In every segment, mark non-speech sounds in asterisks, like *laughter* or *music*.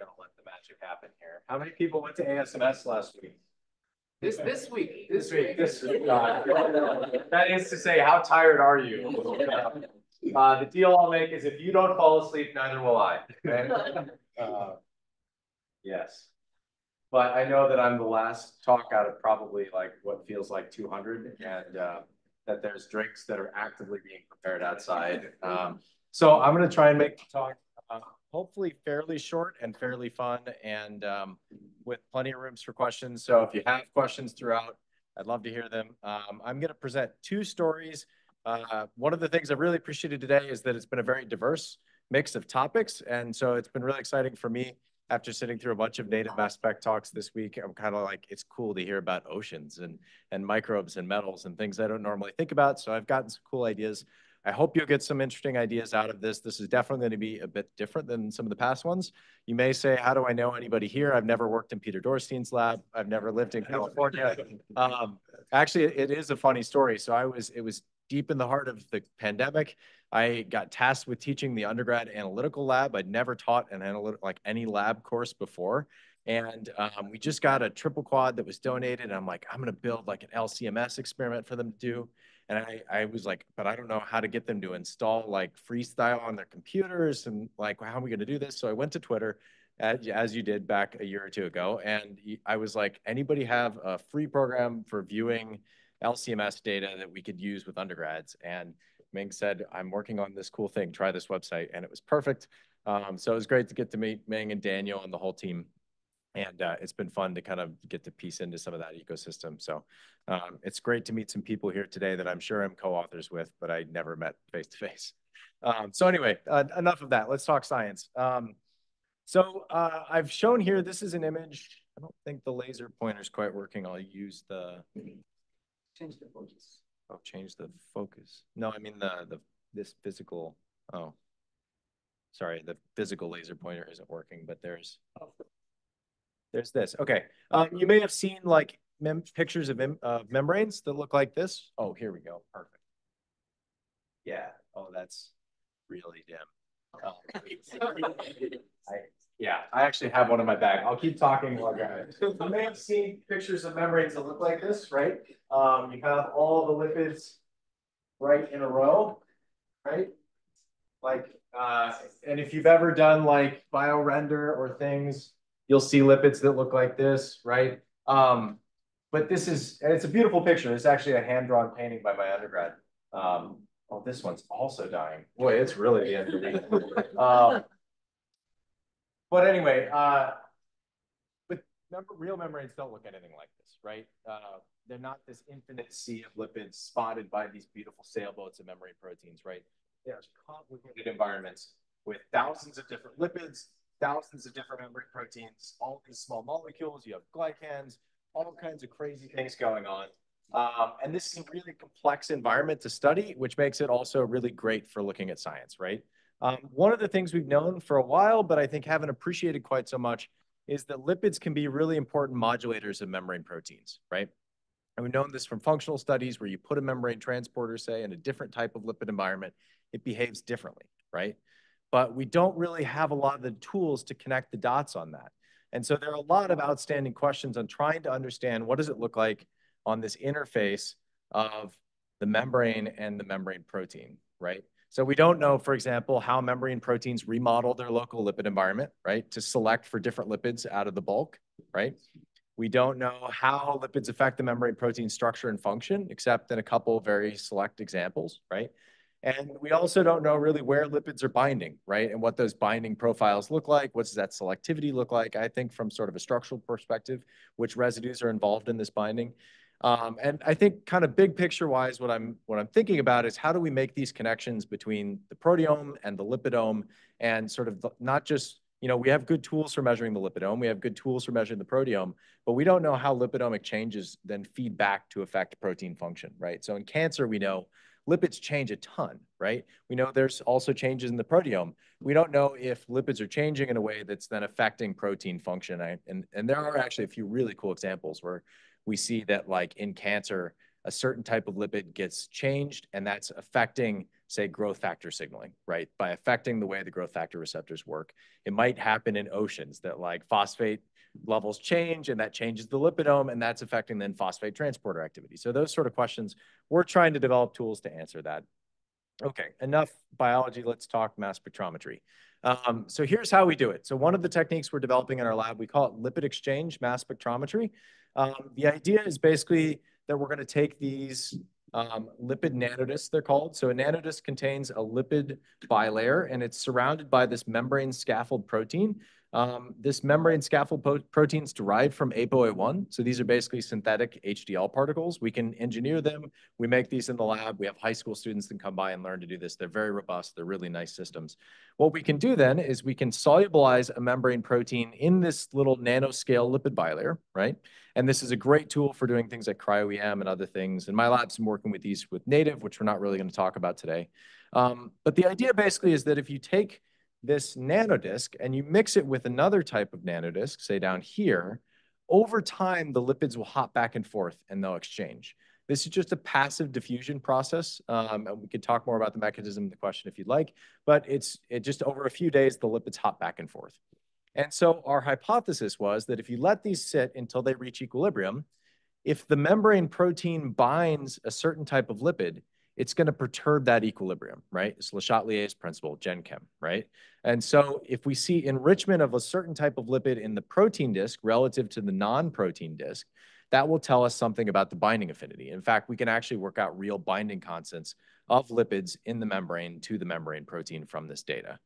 I'm gonna let the magic happen here. How many people went to ASMS last week? This, this week. This week, this week. uh, That is to say, how tired are you? *laughs* Uh, the deal I'll make is if you don't fall asleep, neither will I. okay? *laughs* Uh, Yes. But I know that I'm the last talk out of probably like what feels like two hundred and uh, that there's drinks that are actively being prepared outside. Um, so I'm gonna try and make the talk uh, hopefully fairly short and fairly fun and um, with plenty of rooms for questions. So if you have questions throughout, I'd love to hear them. Um, I'm gonna present two stories. Uh, one of the things I've really appreciated today is that it's been a very diverse mix of topics. And so it's been really exciting for me after sitting through a bunch of native mass spec talks this week, I'm kind of like, it's cool to hear about oceans and, and microbes and metals and things I don't normally think about. So I've gotten some cool ideas. I hope you'll get some interesting ideas out of this. This is definitely going to be a bit different than some of the past ones. You may say, how do I know anybody here? I've never worked in Pieter Dorrestein's lab. I've never lived in California. *laughs* Um, actually, it is a funny story. So I was, it was deep in the heart of the pandemic. I got tasked with teaching the undergrad analytical lab. I'd never taught an analytic like any lab course before. And um, we just got a triple quad that was donated. And I'm like, I'm going to build like an LCMS experiment for them to do. And I, I was like, but I don't know how to get them to install like freestyle on their computers. And like, how are we going to do this? So I went to Twitter as, as you did back a year or two ago. And I was like, anybody have a free program for viewing LCMS data that we could use with undergrads? And Ming said, I'm working on this cool thing, try this website. And it was perfect. Um, so it was great to get to meet Ming and Daniel and the whole team. And uh, it's been fun to kind of get to piece into some of that ecosystem. So um, it's great to meet some people here today that I'm sure I'm co-authors with, but I never met face to face. Um, so anyway, uh, enough of that. Let's talk science. Um, so uh, I've shown here, this is an image. I don't think the laser pointer is quite working. I'll use the... Change the focus. Oh, change the focus. No, I mean the the this physical. Oh, sorry, the physical laser pointer isn't working, but there's there's this. Okay, um, you may have seen like mem pictures of mem uh, membranes that look like this. Oh, here we go. Perfect. Yeah. Oh, that's really dim. Oh. *laughs* I, yeah, I actually have one in my bag. I'll keep talking while I it. You may have seen pictures of membranes that look like this, right? Um, you have all the lipids right in a row, right? Like, uh, and if you've ever done like biorender or things, you'll see lipids that look like this, right? Um, but this is, and it's a beautiful picture. It's actually a hand-drawn painting by my undergrad. Um, oh, this one's also dying. Boy, it's really the end of the. *laughs* Um, but anyway, uh, but remember, real membranes don't look anything like this, right? Uh, they're not this infinite sea of lipids spotted by these beautiful sailboats of membrane proteins, right? They're complicated environments with thousands of different lipids, thousands of different membrane proteins, all these small molecules. You have glycans, all kinds of crazy things going on. Um, and this is a really complex environment to study, which makes it also really great for looking at science, right? Um, one of the things we've known for a while, but I think haven't appreciated quite so much, is that lipids can be really important modulators of membrane proteins, right? And we've known this from functional studies where you put a membrane transporter, say, in a different type of lipid environment, it behaves differently, right? But we don't really have a lot of the tools to connect the dots on that. And so there are a lot of outstanding questions on trying to understand what does it look like on this interface of the membrane and the membrane protein, right? So we don't know, for example, how membrane proteins remodel their local lipid environment, right, to select for different lipids out of the bulk, right? We don't know how lipids affect the membrane protein structure and function, except in a couple very select examples, right? And we also don't know really where lipids are binding, right? And what those binding profiles look like. What does that selectivity look like? I think from sort of a structural perspective, which residues are involved in this binding. Um, and I think kind of big picture wise, what I'm what I'm thinking about is how do we make these connections between the proteome and the lipidome and sort of the, not just, you know, we have good tools for measuring the lipidome, we have good tools for measuring the proteome, but we don't know how lipidomic changes then feed back to affect protein function, right? So in cancer, we know lipids change a ton, right? We know there's also changes in the proteome. We don't know if lipids are changing in a way that's then affecting protein function. and, and there are actually a few really cool examples where we see that like in cancer, a certain type of lipid gets changed and that's affecting say, growth factor signaling, right? By affecting the way the growth factor receptors work. It might happen in oceans that like phosphate levels change and that changes the lipidome and that's affecting then phosphate transporter activity. So those sort of questions, we're trying to develop tools to answer that. Okay, enough biology, let's talk mass spectrometry. Um, so here's how we do it. So one of the techniques we're developing in our lab, we call it lipid exchange mass spectrometry. Um, the idea is basically that we're gonna take these um, lipid nanodiscs, they're called. So a nanodisk contains a lipid bilayer and it's surrounded by this membrane scaffold protein. Um, this membrane scaffold protein is derived from ApoA1. So these are basically synthetic HDL particles. We can engineer them. We make these in the lab. We have high school students that come by and learn to do this. They're very robust. They're really nice systems. What we can do then is we can solubilize a membrane protein in this little nanoscale lipid bilayer, right? And this is a great tool for doing things like cryo-EM and other things. And my lab's been working with these with native, which we're not really going to talk about today. Um, but the idea basically is that if you take this nanodisc and you mix it with another type of nanodisc, say down here, over time, the lipids will hop back and forth and they'll exchange. This is just a passive diffusion process. Um, and we could talk more about the mechanism of the question if you'd like, but it's it just over a few days, the lipids hop back and forth. And so our hypothesis was that if you let these sit until they reach equilibrium, if the membrane protein binds a certain type of lipid, it's going to perturb that equilibrium, right? It's Le Chatelier's principle, Gen Chem, right? And so if we see enrichment of a certain type of lipid in the protein disk relative to the non-protein disk, that will tell us something about the binding affinity. In fact, we can actually work out real binding constants of lipids in the membrane to the membrane protein from this data.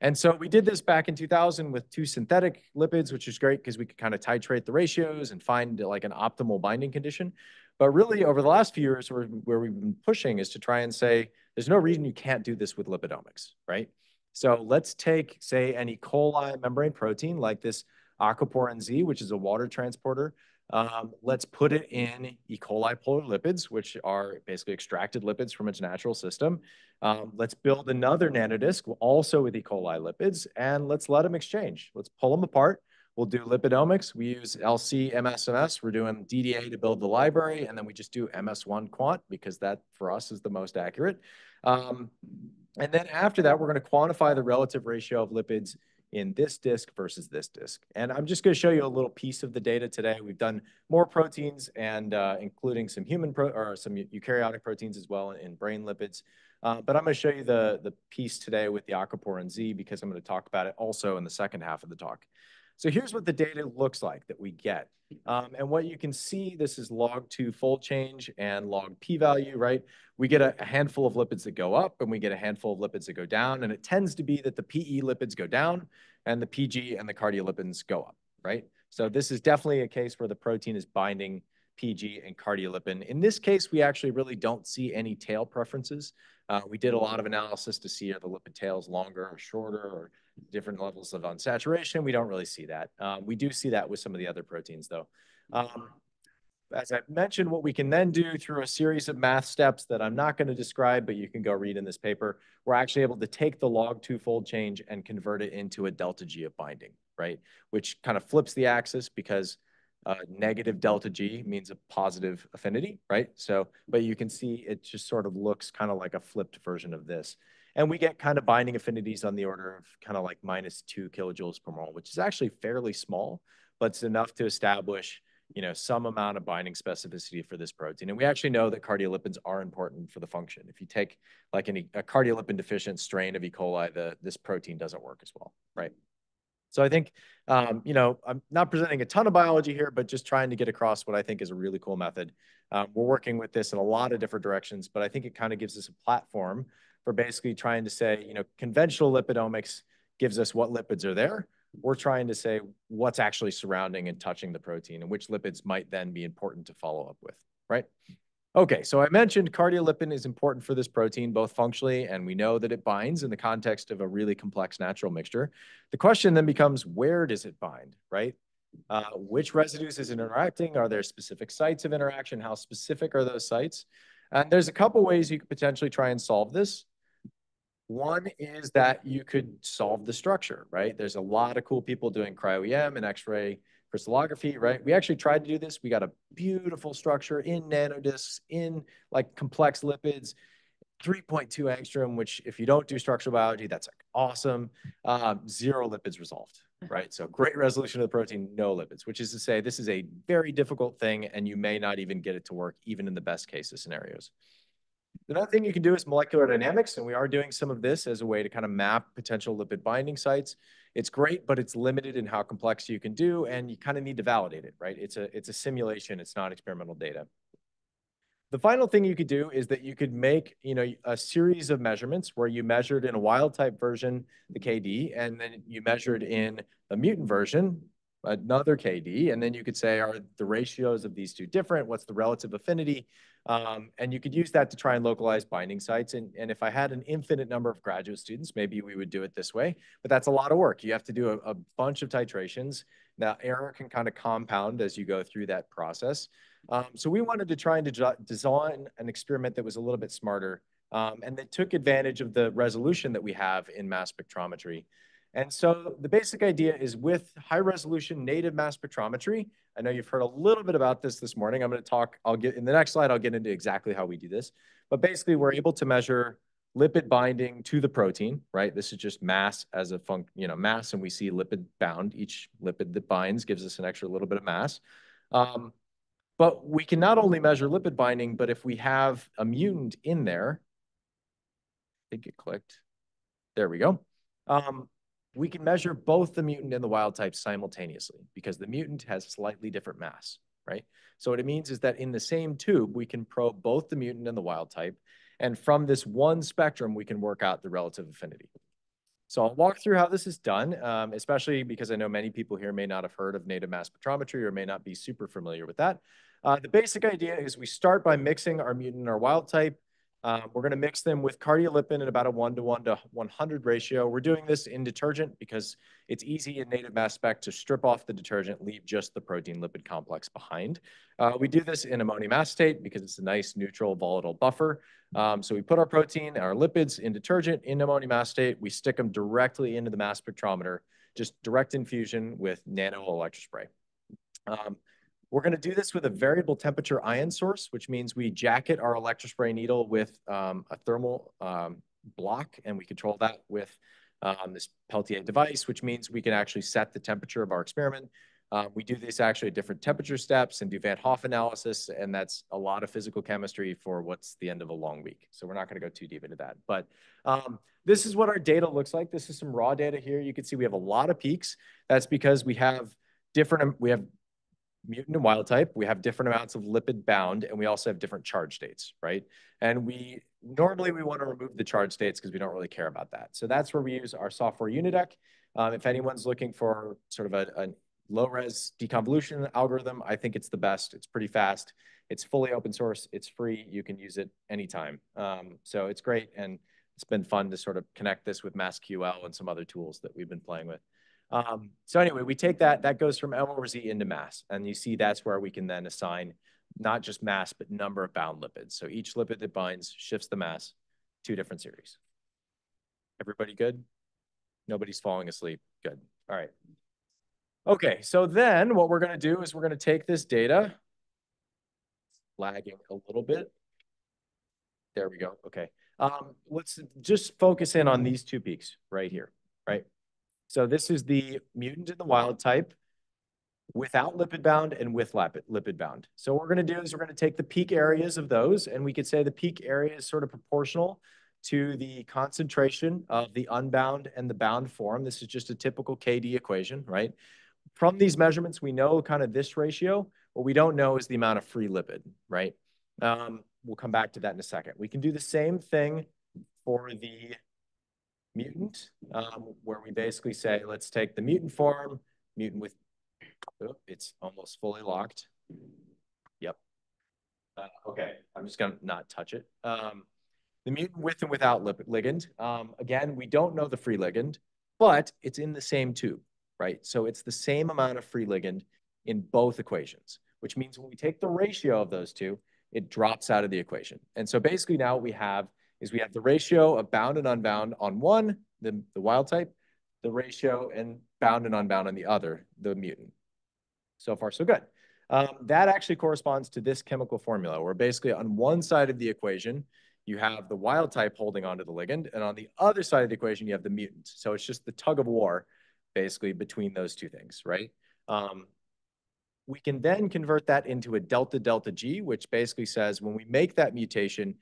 And so we did this back in 2000 with two synthetic lipids, which is great because we could kind of titrate the ratios and find like an optimal binding condition. But really, over the last few years, where, where we've been pushing is to try and say, there's no reason you can't do this with lipidomics, right? So let's take, say, an E. coli membrane protein like this aquaporin Z, which is a water transporter. Um, let's put it in E. coli polar lipids, which are basically extracted lipids from its natural system. Um, let's build another nanodisc, also with E. coli lipids, and let's let them exchange. Let's pull them apart We'll do lipidomics. We use LC MSMS. We're doing DDA to build the library, and then we just do MS1 quant because that for us is the most accurate. Um, and then after that, we're going to quantify the relative ratio of lipids in this disk versus this disk. And I'm just going to show you a little piece of the data today. We've done more proteins and uh, including some human pro or some eukaryotic proteins as well in brain lipids. Uh, but I'm going to show you the, the piece today with the aquaporin Z because I'm going to talk about it also in the second half of the talk. So here's what the data looks like that we get. Um, and what you can see, this is log two fold change and log p-value, right? We get a, a, handful of lipids that go up and we get a handful of lipids that go down. And it tends to be that the PE lipids go down and the PG and the cardiolipins go up, right? So this is definitely a case where the protein is binding PG and cardiolipin. In this case, we actually really don't see any tail preferences. Uh, we did a lot of analysis to see are the lipid tails longer or shorter or different levels of unsaturation. We don't really see that. Um, we do see that with some of the other proteins though. Um, as I mentioned, what we can then do through a series of math steps that I'm not going to describe, but you can go read in this paper, we're actually able to take the log two-fold change and convert it into a delta G of binding, right? Which kind of flips the axis because uh, negative delta G means a positive affinity, right? So, but you can see it just sort of looks kind of like a flipped version of this. And we get kind of binding affinities on the order of kind of like minus two kilojoules per mole, which is actually fairly small, but it's enough to establish you know, some amount of binding specificity for this protein. And we actually know that cardiolipids are important for the function. If you take like any, a cardiolipin deficient strain of E. coli, the, this protein doesn't work as well, right? So I think, um, you know, I'm not presenting a ton of biology here, but just trying to get across what I think is a really cool method. Um, we're working with this in a lot of different directions, but I think it kind of gives us a platform for basically trying to say, you know, conventional lipidomics gives us what lipids are there. We're trying to say what's actually surrounding and touching the protein and which lipids might then be important to follow up with, right? Okay, so I mentioned cardiolipin is important for this protein, both functionally, and we know that it binds in the context of a really complex natural mixture. The question then becomes, where does it bind, right? Uh, which residues is it interacting? Are there specific sites of interaction? How specific are those sites? And there's a couple ways you could potentially try and solve this. One is that you could solve the structure, right? There's a lot of cool people doing cryo-EM and X-ray crystallography, right? We actually tried to do this. We got a beautiful structure in nanodiscs, in like complex lipids. 3.2 angstrom, which if you don't do structural biology, that's like awesome. Um, zero lipids resolved, right? So great resolution of the protein, no lipids, which is to say this is a very difficult thing and you may not even get it to work even in the best case of scenarios. Another thing you can do is molecular dynamics, and we are doing some of this as a way to kind of map potential lipid binding sites. It's great, but it's limited in how complex you can do, and you kind of need to validate it, right? It's a, it's a simulation, it's not experimental data. The final thing you could do is that you could make, you know, a series of measurements where you measured in a wild type version, the KD, and then you measured in a mutant version, another KD, and then you could say, are the ratios of these two different? What's the relative affinity? Um, and you could use that to try and localize binding sites. And, and if I had an infinite number of graduate students, maybe we would do it this way, but that's a lot of work. You have to do a, a bunch of titrations. Now, error can kind of compound as you go through that process. Um, so we wanted to try and de design an experiment that was a little bit smarter um, and that took advantage of the resolution that we have in mass spectrometry. And so the basic idea is with high resolution native mass spectrometry, I know you've heard a little bit about this this morning. I'm going to talk, I'll get in the next slide, I'll get into exactly how we do this. But basically we're able to measure lipid binding to the protein, right? This is just mass as a function, you know, mass, and we see lipid bound. Each lipid that binds gives us an extra little bit of mass. Um, but we can not only measure lipid binding, but if we have a mutant in there, I think it clicked. There we go. Um, we can measure both the mutant and the wild type simultaneously because the mutant has slightly different mass, right? So what it means is that in the same tube, we can probe both the mutant and the wild type. And from this one spectrum, we can work out the relative affinity. So I'll walk through how this is done, um, especially because I know many people here may not have heard of native mass spectrometry or may not be super familiar with that. Uh, the basic idea is we start by mixing our mutant and our wild type. Um, we're going to mix them with cardiolipin at about a 1 to 1 to 100 ratio. We're doing this in detergent because it's easy in native mass spec to strip off the detergent, leave just the protein lipid complex behind. Uh, we do this in ammonium acetate because it's a nice neutral volatile buffer. Um, so we put our protein, our lipids in detergent in ammonium acetate. We stick them directly into the mass spectrometer, just direct infusion with nano electrospray. Um, we're going to do this with a variable temperature ion source, which means we jacket our electrospray needle with um, a thermal um, block, and we control that with um, this Peltier device, which means we can actually set the temperature of our experiment. Um, we do this actually at different temperature steps and do Van Hoff analysis, and that's a lot of physical chemistry for what's the end of a long week. So we're not going to go too deep into that. But um, this is what our data looks like. This is some raw data here. You can see we have a lot of peaks. That's because we have different, we have mutant and wild type, we have different amounts of lipid bound, and we also have different charge states, right? And we normally we want to remove the charge states because we don't really care about that. So that's where we use our software UniDec. Um, if anyone's looking for sort of a, a low-res deconvolution algorithm, I think it's the best. It's pretty fast. It's fully open source. It's free. You can use it anytime. Um, so it's great, and it's been fun to sort of connect this with MassQL and some other tools that we've been playing with. Um, so anyway, we take that, that goes from M over Z into mass. And you see that's where we can then assign not just mass, but number of bound lipids. So each lipid that binds shifts the mass, two different series. Everybody good? Nobody's falling asleep. Good. All right. Okay, so then what we're going to do is we're going to take this data, lagging a little bit. There we go. Okay. Um, let's just focus in on these two peaks right here, right? So this is the mutant in the wild type without lipid bound and with lipid bound. So what we're going to do is we're going to take the peak areas of those, and we could say the peak area is sort of proportional to the concentration of the unbound and the bound form. This is just a typical KD equation, right? From these measurements, we know kind of this ratio. What we don't know is the amount of free lipid, right? Um, we'll come back to that in a second. We can do the same thing for the mutant, um, where we basically say, let's take the mutant form, mutant with, it's almost fully locked. Yep. Uh, okay, I'm just gonna not touch it. Um, the mutant with and without ligand. Um, again, we don't know the free ligand, but it's in the same tube, right? So it's the same amount of free ligand in both equations, which means when we take the ratio of those two, it drops out of the equation. And so basically now what we have is we have the ratio of bound and unbound on one, the, the wild type, the ratio and bound and unbound on the other, the mutant. So far, so good. Um, that actually corresponds to this chemical formula, where basically on one side of the equation, you have the wild type holding onto the ligand, and on the other side of the equation, you have the mutant. So it's just the tug of war, basically, between those two things, right? Um, we can then convert that into a delta delta G, which basically says when we make that mutation,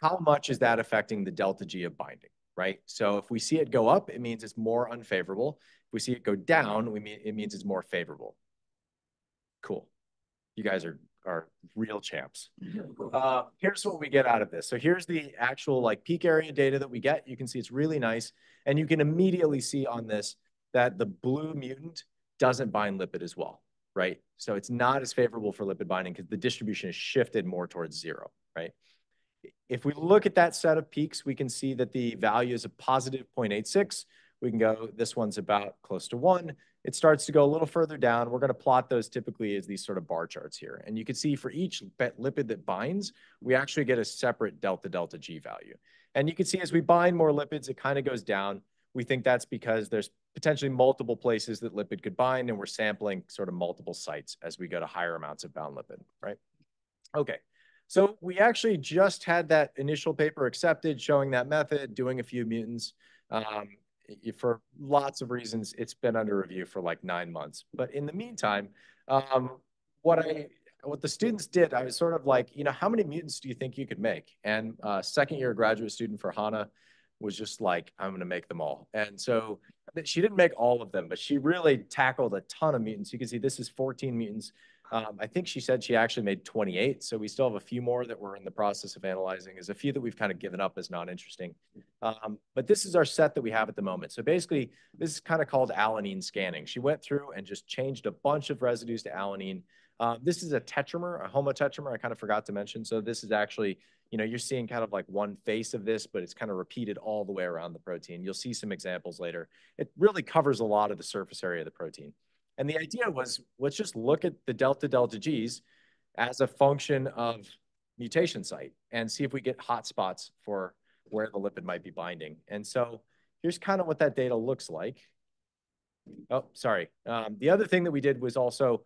how much is that affecting the delta G of binding, right? So if we see it go up, it means it's more unfavorable. If we see it go down, we mean it means it's more favorable. Cool. You guys are are real champs. *laughs* Uh, here's what we get out of this. So here's the actual like peak area data that we get. You can see it's really nice. And you can immediately see on this that the blue mutant doesn't bind lipid as well, right? So it's not as favorable for lipid binding because the distribution is shifted more towards zero, right? If we look at that set of peaks, we can see that the value is a positive 0.86. We can go, this one's about close to one. It starts to go a little further down. We're going to plot those typically as these sort of bar charts here. And you can see for each lipid that binds, we actually get a separate delta delta G value. And you can see as we bind more lipids, it kind of goes down. We think that's because there's potentially multiple places that lipid could bind, and we're sampling sort of multiple sites as we go to higher amounts of bound lipid, right? Okay, so we actually just had that initial paper accepted showing that method, doing a few mutants. Um, for lots of reasons, it's been under review for like nine months. But in the meantime, um, what I what the students did, I was sort of like, you know, how many mutants do you think you could make? And uh, second year graduate student for Hannah was just like, I'm going to make them all. And so she didn't make all of them, but she really tackled a ton of mutants. You can see this is 14 mutants. Um, I think she said she actually made 28. So we still have a few more that we're in the process of analyzing. Is a few that we've kind of given up as not interesting. Um, but this is our set that we have at the moment. So basically, this is kind of called alanine scanning. She went through and just changed a bunch of residues to alanine. Um, this is a tetramer, a homotetramer. I kind of forgot to mention. So this is actually, you know, you're seeing kind of like one face of this, but it's kind of repeated all the way around the protein. You'll see some examples later. It really covers a lot of the surface area of the protein. And the idea was, let's just look at the delta delta Gs as a function of mutation site and see if we get hotspots for where the lipid might be binding. And so here's kind of what that data looks like. Oh, sorry. Um, the other thing that we did was also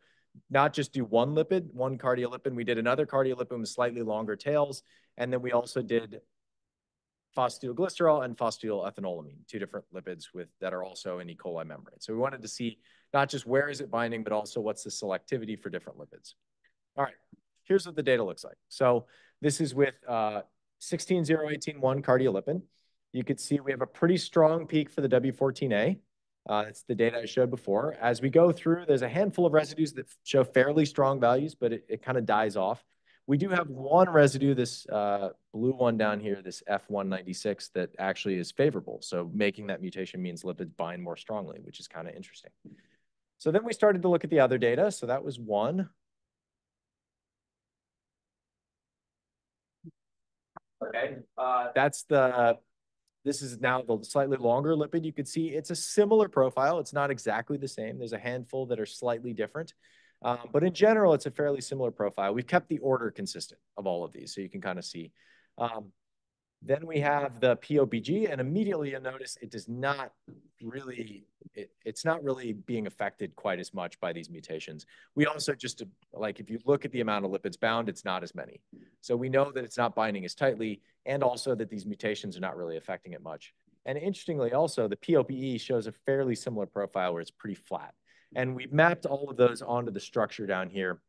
not just do one lipid, one cardiolipin. We did another cardiolipin with slightly longer tails. And then we also did phosphatidylglycerol and phosphatidylethanolamine, two different lipids with that are also in E. coli membrane. So we wanted to see not just where is it binding, but also what's the selectivity for different lipids. All right, here's what the data looks like. So this is with uh, 160181 cardiolipin. You could see we have a pretty strong peak for the W14A. Uh, it's the data I showed before. As we go through, there's a handful of residues that show fairly strong values, but it, it kind of dies off. We do have one residue, this uh, blue one down here, this F196, that actually is favorable. So making that mutation means lipids bind more strongly, which is kind of interesting. So then we started to look at the other data. So that was one. Okay, uh, that's the, this is now the slightly longer lipid. You could see it's a similar profile. It's not exactly the same. There's a handful that are slightly different. Um, but in general, it's a fairly similar profile. We've kept the order consistent of all of these, so you can kind of see. Um, then we have the POPG, and immediately you'll notice it does not really, it, it's not really being affected quite as much by these mutations. We also just, like, if you look at the amount of lipids bound, it's not as many. So we know that it's not binding as tightly, and also that these mutations are not really affecting it much. And interestingly, also, the POPE shows a fairly similar profile where it's pretty flat. And we've mapped all of those onto the structure down here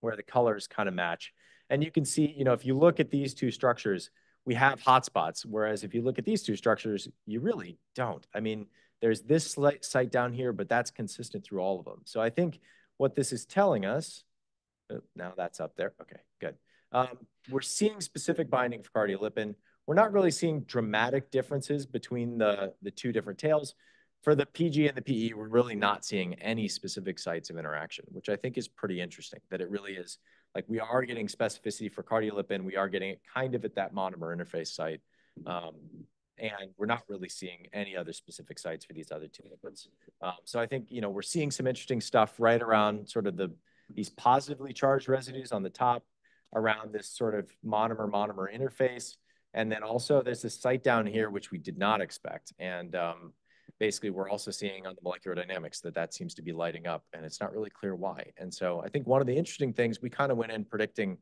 where the colors kind of match. And you can see, you know, if you look at these two structures, we have hotspots. Whereas if you look at these two structures, you really don't. I mean, there's this site down here, but that's consistent through all of them. So I think what this is telling us, oh, now that's up there. Okay, good. Um, we're seeing specific binding for cardiolipin. We're not really seeing dramatic differences between the, the two different tails. For the PG and the PE, we're really not seeing any specific sites of interaction, which I think is pretty interesting, that it really is like we are getting specificity for cardiolipin. We are getting it kind of at that monomer interface site. Um, and we're not really seeing any other specific sites for these other two lipids. Um, so I think, you know, we're seeing some interesting stuff right around sort of the these positively charged residues on the top around this sort of monomer-monomer interface. And then also there's this site down here, which we did not expect. And um, basically we're also seeing on the molecular dynamics that that seems to be lighting up and it's not really clear why. And so I think one of the interesting things we kind of went in predicting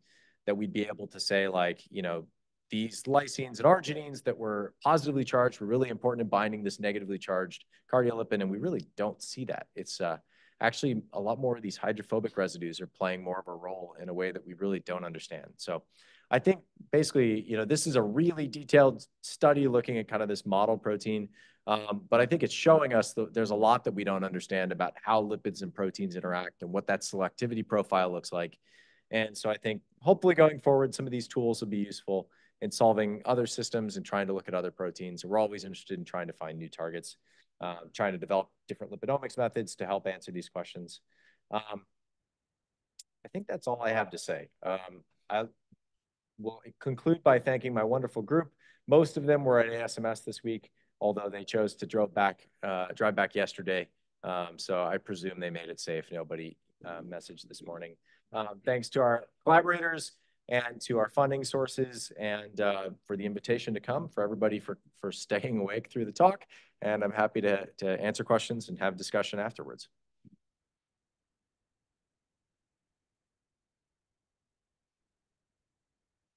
that we'd be able to say like, you know, these lysines and arginines that were positively charged were really important in binding this negatively charged cardiolipin, and we really don't see that. It's uh, actually a lot more of these hydrophobic residues are playing more of a role in a way that we really don't understand. So I think basically, you know, this is a really detailed study looking at kind of this model protein, um, but I think it's showing us that there's a lot that we don't understand about how lipids and proteins interact and what that selectivity profile looks like. And so I think hopefully going forward, some of these tools will be useful in solving other systems and trying to look at other proteins. We're always interested in trying to find new targets, uh, trying to develop different lipidomics methods to help answer these questions. Um, I think that's all I have to say. Um, I will conclude by thanking my wonderful group. Most of them were at ASMS this week, although they chose to drive back, uh, drive back yesterday. Um, so I presume they made it safe. Nobody uh, messaged this morning. Um, thanks to our collaborators and to our funding sources and uh, for the invitation to come, for everybody for, for *laughs* staying awake through the talk. And I'm happy to, to answer questions and have discussion afterwards.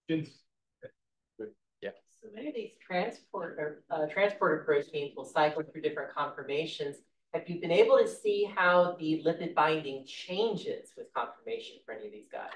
Yeah. So many of these transporter, uh, transporter proteins will cycle through different conformations. Have you been able to see how the lipid binding changes with conformation for any of these guys?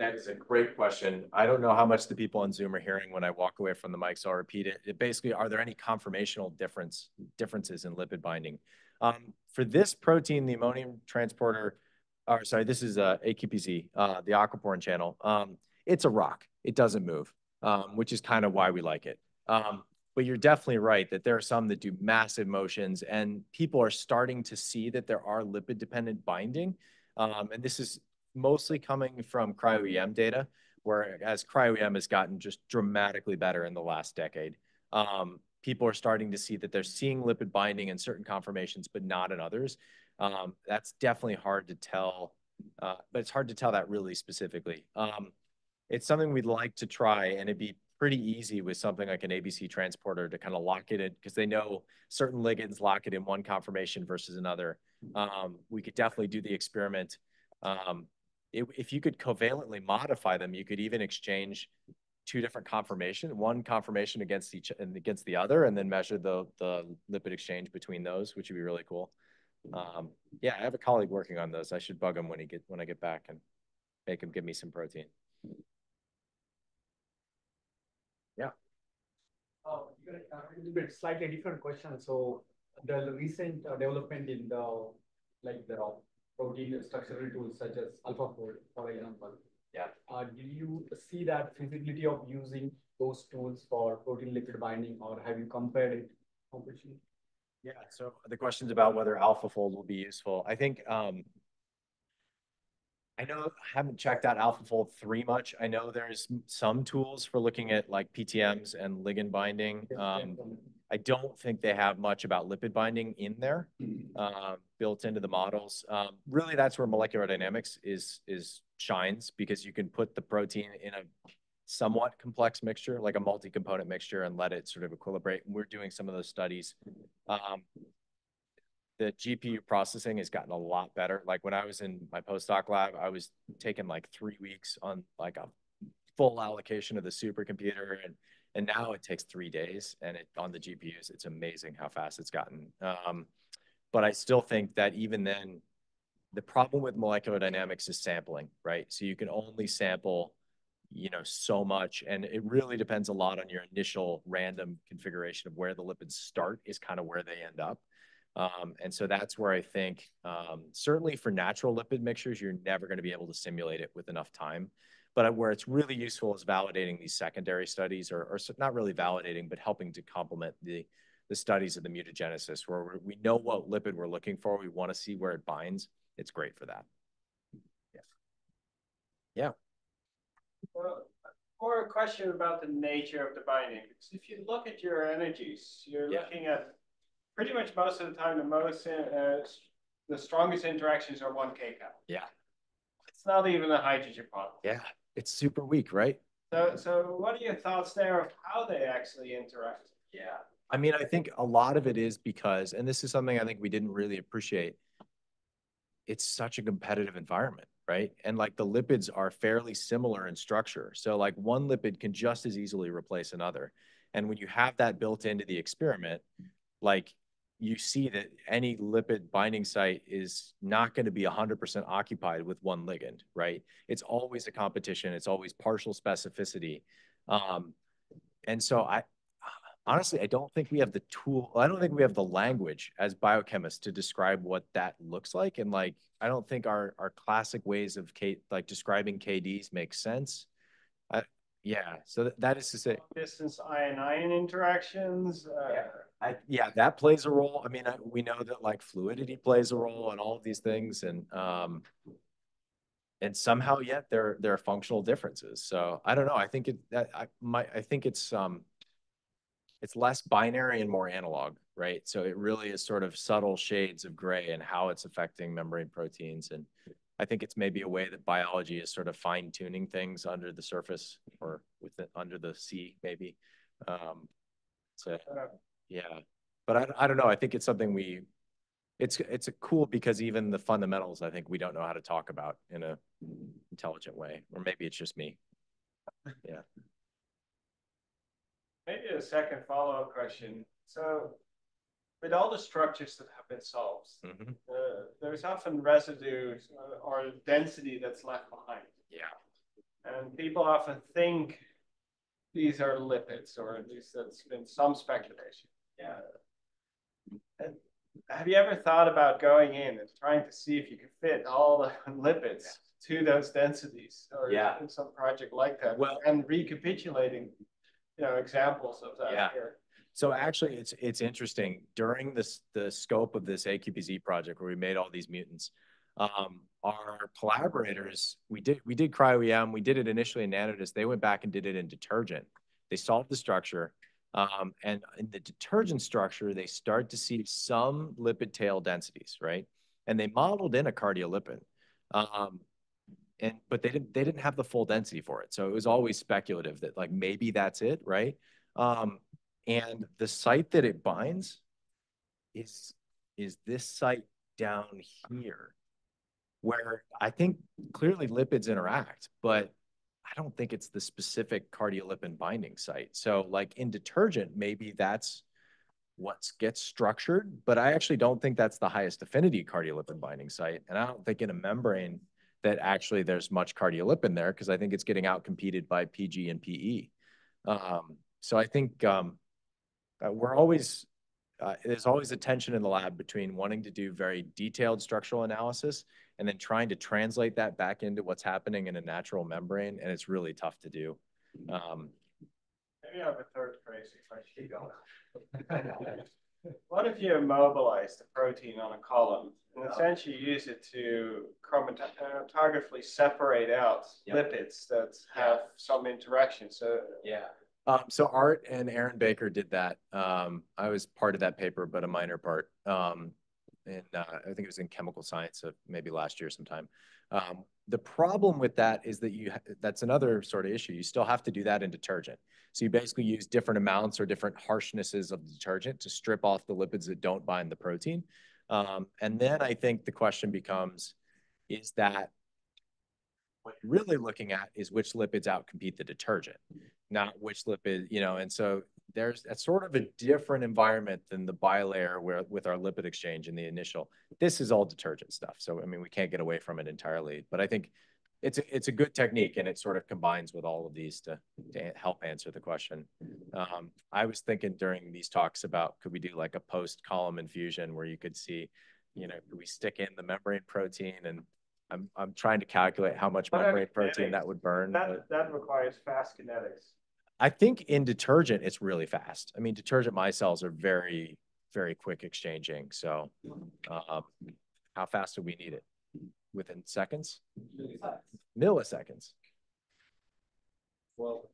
That is a great question. I don't know how much the people on Zoom are hearing when I walk away from the mic, so I'll repeat it. it basically, are there any conformational difference differences in lipid binding? Um, for this protein, the ammonium transporter, or sorry, this is uh, AQPZ, uh, the aquaporin channel. Um, it's a rock. It doesn't move, um, which is kind of why we like it. Um, but you're definitely right that there are some that do massive motions, and people are starting to see that there are lipid-dependent binding. Um, and this is mostly coming from cryo-EM data, whereas cryo-EM has gotten just dramatically better in the last decade. Um, people are starting to see that they're seeing lipid binding in certain conformations, but not in others. Um, that's definitely hard to tell, uh, but it's hard to tell that really specifically. Um, it's something we'd like to try, and it'd be pretty easy with something like an ABC transporter to kind of lock it in because they know certain ligands lock it in one conformation versus another. Um, we could definitely do the experiment. Um, it, if you could covalently modify them, you could even exchange two different conformation, one conformation against each and against the other, and then measure the the lipid exchange between those, which would be really cool. Um, yeah, I have a colleague working on those. I should bug him when he get when I get back and make him give me some protein. Oh, a little bit slightly different question. So the recent uh, development in the like the protein structural tools such as AlphaFold, for example. Yeah. Uh, did you see that feasibility of using those tools for protein lipid binding, or have you compared it completely? Yeah. So the question's about whether AlphaFold will be useful. I think um, I know I haven't checked out AlphaFold 3 much. I know there's some tools for looking at like PTMs and ligand binding. Um, I don't think they have much about lipid binding in there uh, built into the models. Um, really, that's where molecular dynamics is is shines because you can put the protein in a somewhat complex mixture, like a multi-component mixture, and let it sort of equilibrate. And we're doing some of those studies. Um, the GPU processing has gotten a lot better. Like when I was in my postdoc lab, I was taking like three weeks on like a full allocation of the supercomputer and and now it takes three days and it on the GPUs, it's amazing how fast it's gotten. Um, but I still think that even then, the problem with molecular dynamics is sampling, right? So you can only sample, you know, so much, and it really depends a lot on your initial random configuration of where the lipids start is kind of where they end up. Um, and so that's where I think, um, certainly for natural lipid mixtures, you're never going to be able to simulate it with enough time. But where it's really useful is validating these secondary studies, or, or not really validating, but helping to complement the the studies of the mutagenesis, where we know what lipid we're looking for. We want to see where it binds. It's great for that. Yeah. Yeah. Well, more a question about the nature of the binding. Because if you look at your energies, you're yeah. looking at pretty much most of the time the most uh, the strongest interactions are one K kcal. Yeah. It's not even a hydrogen bond. Yeah. It's super weak, right? So, so what are your thoughts there of how they actually interact? Yeah. I mean, I think a lot of it is because, and this is something I think we didn't really appreciate. It's such a competitive environment, right? And like the lipids are fairly similar in structure. So like one lipid can just as easily replace another. And when you have that built into the experiment, like you see that any lipid binding site is not going to be 100% occupied with one ligand, right? It's always a competition. It's always partial specificity. Um, and so I, honestly, I don't think we have the tool. I don't think we have the language as biochemists to describe what that looks like. And like, I don't think our, our classic ways of K, like describing KDs make sense. Uh, yeah. So th that is to say, Distance ion-ion interactions. Uh, yeah. I, yeah, that plays a role. I mean, I, we know that like fluidity plays a role in all of these things, and um, and somehow yet there there are functional differences. So I don't know. I think it that I my I think it's um it's less binary and more analog, right? So it really is sort of subtle shades of gray and how it's affecting membrane proteins. And I think it's maybe a way that biology is sort of fine tuning things under the surface or with under the sea, maybe. Um, so yeah, but I, I don't know. I think it's something we, it's, it's a cool because even the fundamentals, I think we don't know how to talk about in a intelligent way, or maybe it's just me. Yeah. Maybe a second follow-up question. So with all the structures that have been solved, Mhm. uh, there's often residue uh, or density that's left behind. Yeah. And people often think these are lipids, or at least that's been some speculation. Yeah. Have you ever thought about going in and trying to see if you can fit all the *laughs* lipids to those densities? Or Yeah. in some project like that? Well- And recapitulating, you know, examples of that Yeah. here. So actually, it's it's interesting. During this the scope of this AQPZ project where we made all these mutants, um, our collaborators, we did we did cryo-EM, we did it initially in Nanodisc. They went back and did it in detergent. They solved the structure. Um, and in the detergent structure, they start to see some lipid tail densities, right? And they modeled in a cardiolipin. Um, and but they didn't they didn't have the full density for it. So it was always speculative that like maybe that's it, right? Um, and the site that it binds is is this site down here, where I think clearly lipids interact, but I don't think it's the specific cardiolipin binding site. So like in detergent, maybe that's what gets structured, but I actually don't think that's the highest affinity cardiolipin binding site. And I don't think in a membrane that actually there's much cardiolipin there because I think it's getting out competed by PG and PE. Um, so I think um, uh, we're always, uh, there's always a tension in the lab between wanting to do very detailed structural analysis and then trying to translate that back into what's happening in a natural membrane. And it's really tough to do. Um, Maybe I have a third crazy question. *laughs* What if you immobilize the protein on a column and essentially use it to chromatographically separate out Yep. lipids that have some interaction? So Yeah. Um, so Art and Aaron Baker did that. Um, I was part of that paper, but a minor part. Um, and uh, I think it was in chemical science, uh, maybe last year sometime. Um, the problem with that is that you that's another sort of issue. You still have to do that in detergent. So you basically use different amounts or different harshnesses of the detergent to strip off the lipids that don't bind the protein. Um, and then I think the question becomes, is that what you're really looking at is which lipids outcompete the detergent, not which lipid, you know, and so there's that's sort of a different environment than the bilayer where with our lipid exchange in the initial. This is all detergent stuff. So I mean we can't get away from it entirely. But I think it's a, it's a good technique and it sort of combines with all of these to, to help answer the question. Um, I was thinking during these talks about could we do like a post column infusion where you could see, you know, could we stick in the membrane protein and I'm I'm trying to calculate how much membrane protein that would burn. that, that requires fast kinetics. I think in detergent, it's really fast. I mean, detergent micelles are very, very quick exchanging. So, um, how fast do we need it? Within seconds? Milliseconds. Well,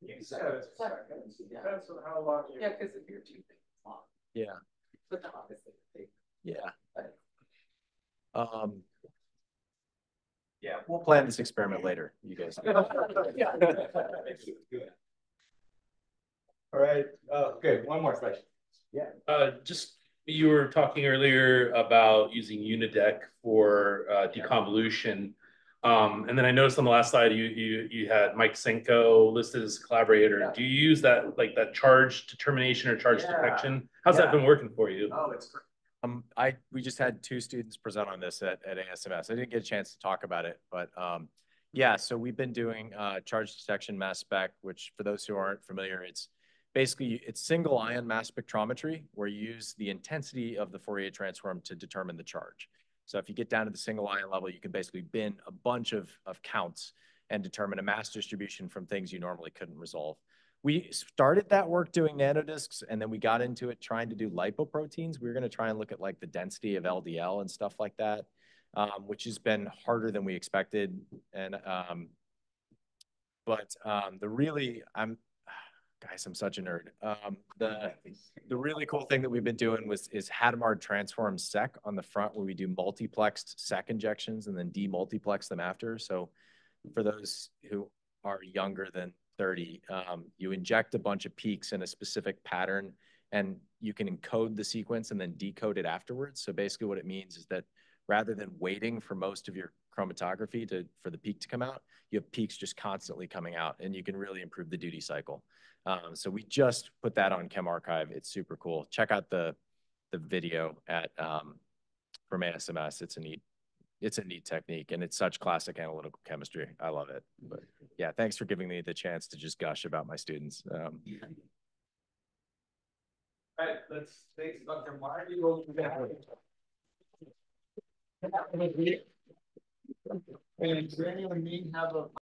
you said it's seconds. Depends on how long you. Yeah, because if you're too big, it's long, Yeah, but obviously big. yeah. Um, yeah, we'll plan this experiment later, you guys. *laughs* *laughs* All right, uh, good, one more question. Uh, just you were talking earlier about using UniDec for uh, deconvolution. Um, and then I noticed on the last slide, you, you, you had Mike Senko listed as a collaborator. Yeah. Do you use that, like that charge determination or charge Yeah. detection? How's that been working for you? Oh, it's great. Um, I, we just had two students present on this at, at ASMS. I didn't get a chance to talk about it, but, um, yeah, so we've been doing, uh, charge detection mass spec, which for those who aren't familiar, it's basically, it's single ion mass spectrometry where you use the intensity of the Fourier transform to determine the charge. So if you get down to the single ion level, you can basically bin a bunch of, of counts and determine a mass distribution from things you normally couldn't resolve. We started that work doing nanodiscs and then we got into it trying to do lipoproteins. We were going to try and look at like the density of LDL and stuff like that, um, which has been harder than we expected. And, um, but, um, the really, I'm, guys, I'm such a nerd. Um, the, the really cool thing that we've been doing was, is Hadamard transform sec on the front where we do multiplexed sec injections and then demultiplex them after. So for those who are younger than 30, um, you inject a bunch of peaks in a specific pattern and you can encode the sequence and then decode it afterwards. So basically what it means is that rather than waiting for most of your chromatography to, for the peak to come out, you have peaks just constantly coming out and you can really improve the duty cycle. Um, so we just put that on ChemRxiv. It's super cool. Check out the, the video at, um, from ASMS. It's a neat, it's a neat technique and it's such classic analytical chemistry. I love it. But yeah, thanks for giving me the chance to just gush about my students. Um, Right, let's take Dr. The. And does anyone need have a